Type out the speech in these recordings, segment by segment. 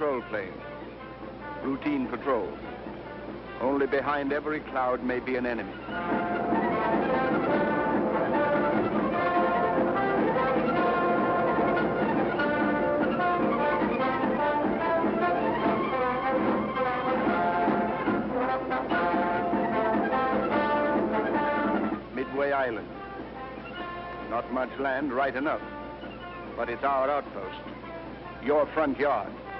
patrol plane. Routine patrol. Only behind every cloud may be an enemy. Midway Island. Not much land, right enough. But it's our outpost. Your front yard.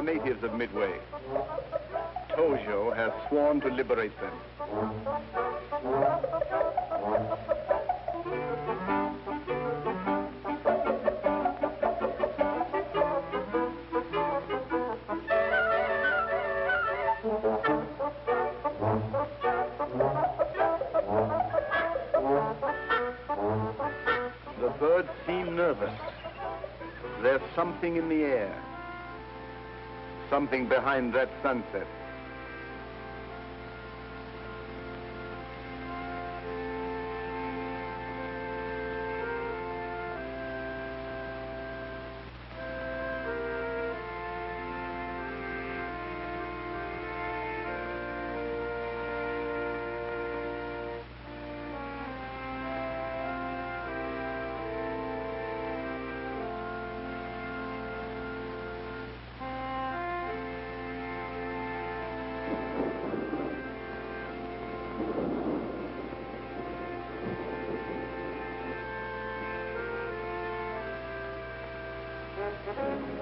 the natives of Midway. Tojo has sworn to liberate them. The birds seem nervous. There's something in the air. Something behind that sunset.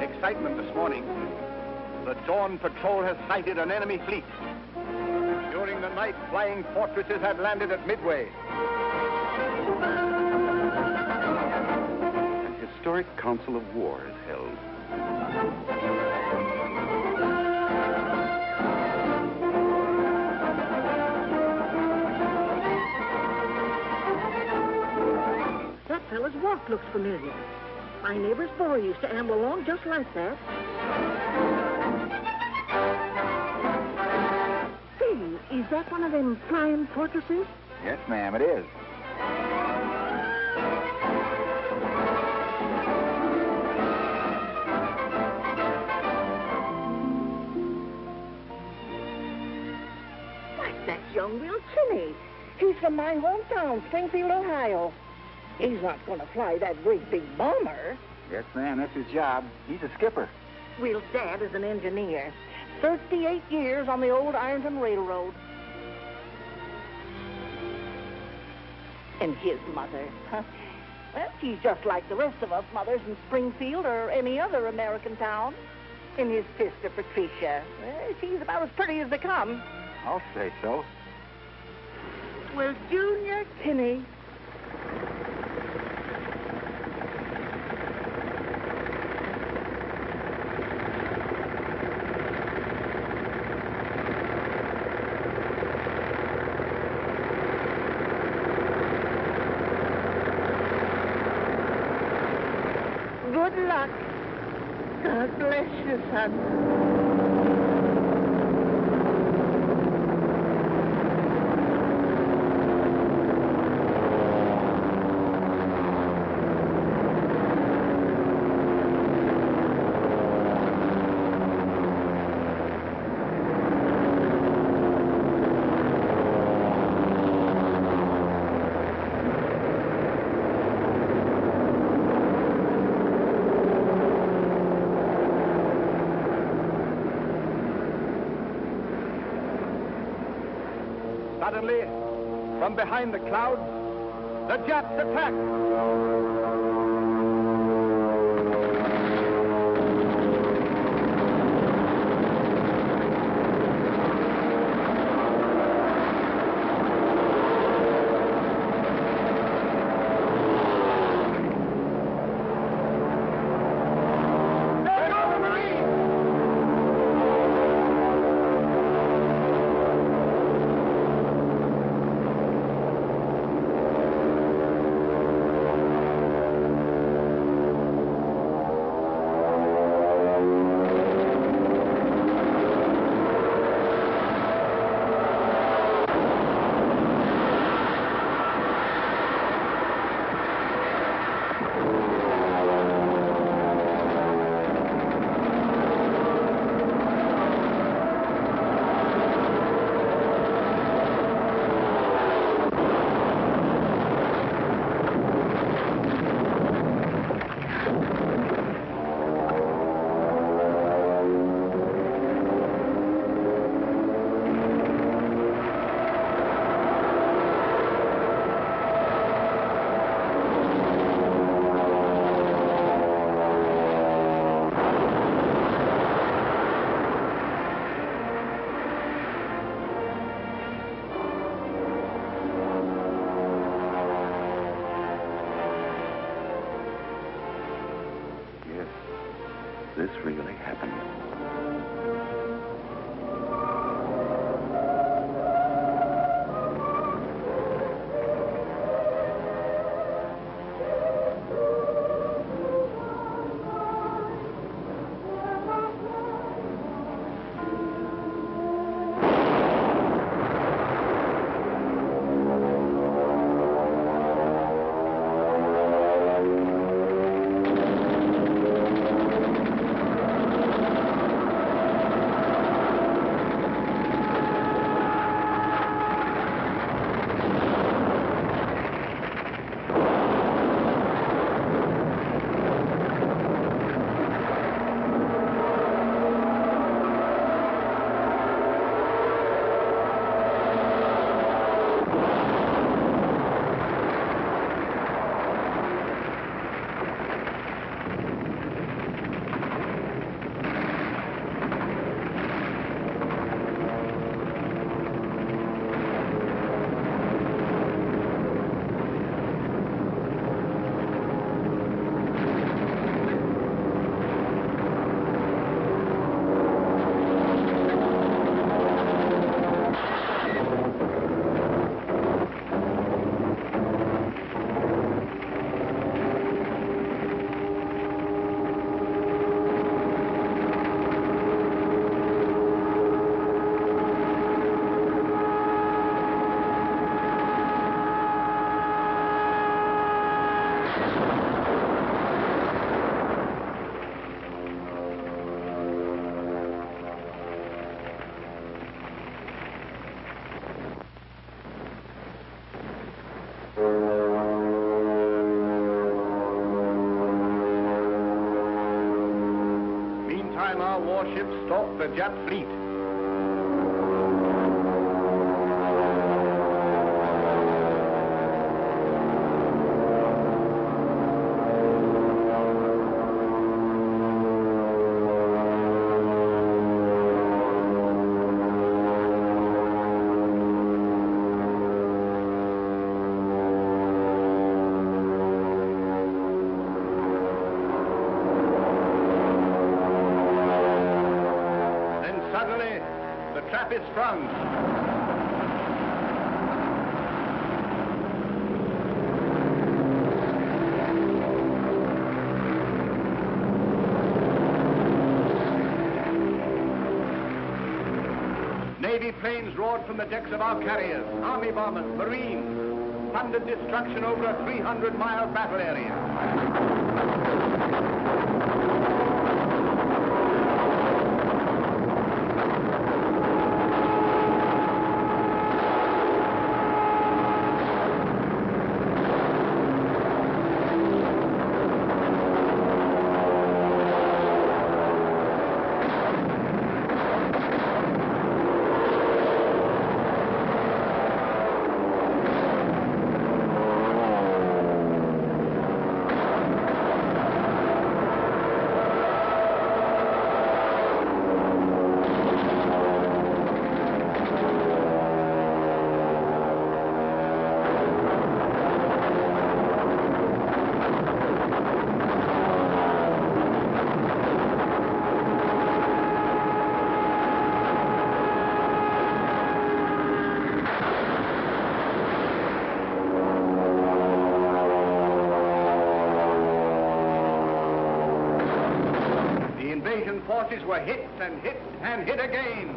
Excitement this morning. The Dawn Patrol has sighted an enemy fleet. During the night, flying fortresses had landed at Midway. An historic council of war is held. That fellow's walk looks familiar. My neighbor's boy used to amble along just like that. Say, is that one of them flying fortresses? Yes, ma'am, it is. Why, that's young Will Kinney. He's from my hometown, Springfield, Ohio. He's not going to fly that great big bomber. Yes, ma'am, that's his job. He's a skipper. Will's dad is an engineer. 38 years on the old Ironton Railroad. And his mother, huh? Well, she's just like the rest of us mothers in Springfield or any other American town. And his sister, Patricia, well, she's about as pretty as they come. I'll say so. Well, Junior Kinney. Good luck. God bless you, son. Suddenly, from behind the clouds, the Japs attack. This really happened? The Jap fleet. Sprung. Navy planes roared from the decks of our carriers, army bombers, marines, thundered destruction over a 300-mile battle area. Invasion forces were hit and hit and hit again.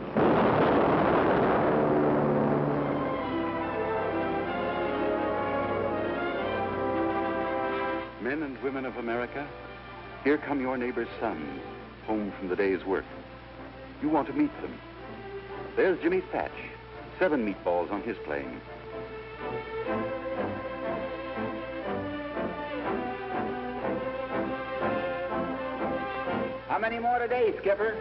Men and women of America, here come your neighbor's sons, home from the day's work. You want to meet them. There's Jimmy Thach, seven meatballs on his plane. How many more today, Skipper?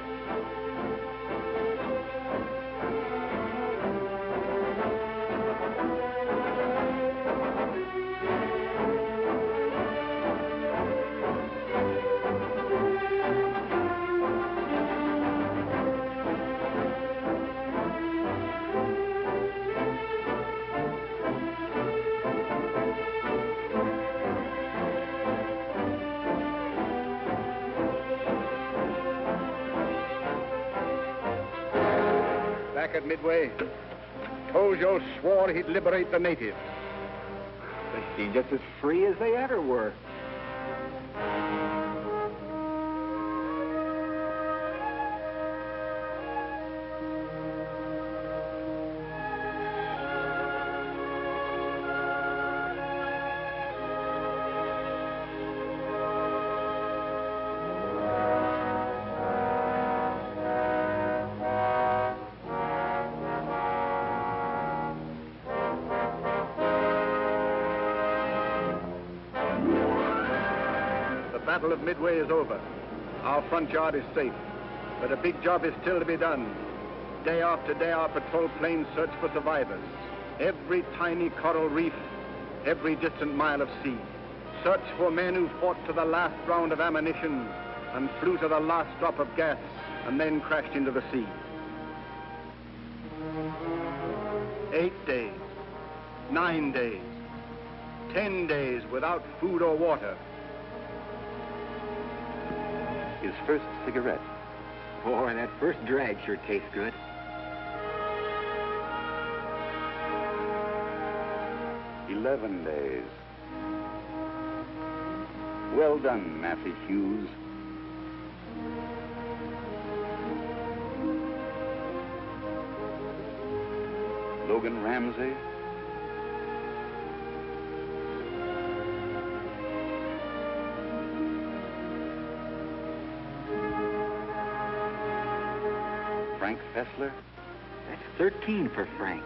Back at Midway, Tojo swore he'd liberate the natives. They seem just as free as they ever were. Battle of Midway is over. Our front yard is safe. But a big job is still to be done. Day after day, our patrol planes search for survivors. Every tiny coral reef, every distant mile of sea. Search for men who fought to the last round of ammunition and flew to the last drop of gas and then crashed into the sea. Eight days, nine days, ten days without food or water. His first cigarette. Boy, that first drag sure tastes good. Eleven days. Well done, Matthew Hughes. Logan Ramsey. Frank Fessler. That's 13 for Frank.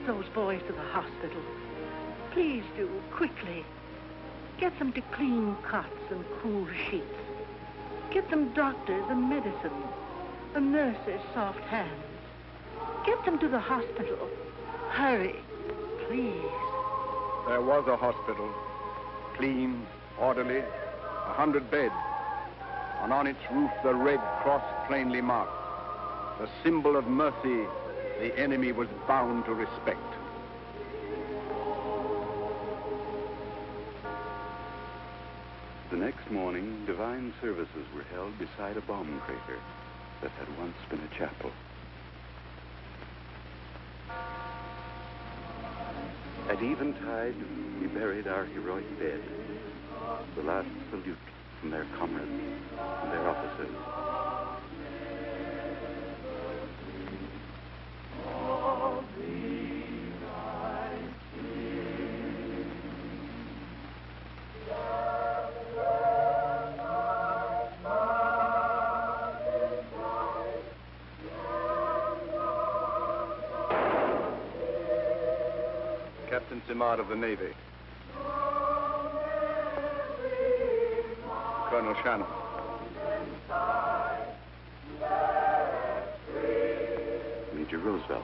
Get those boys to the hospital. Please do, quickly. Get them to clean cots and cool sheets. Get them doctors and medicine, a nurse's soft hands. Get them to the hospital. Hurry, please. There was a hospital, clean, orderly, a hundred beds, and on its roof the Red Cross plainly marked, the symbol of mercy the enemy was bound to respect. The next morning, divine services were held beside a bomb crater that had once been a chapel. At eventide, we buried our heroic dead. The last salute from their comrades and their officers. Captain Simard of the Navy. Colonel Shannon. Major Roosevelt.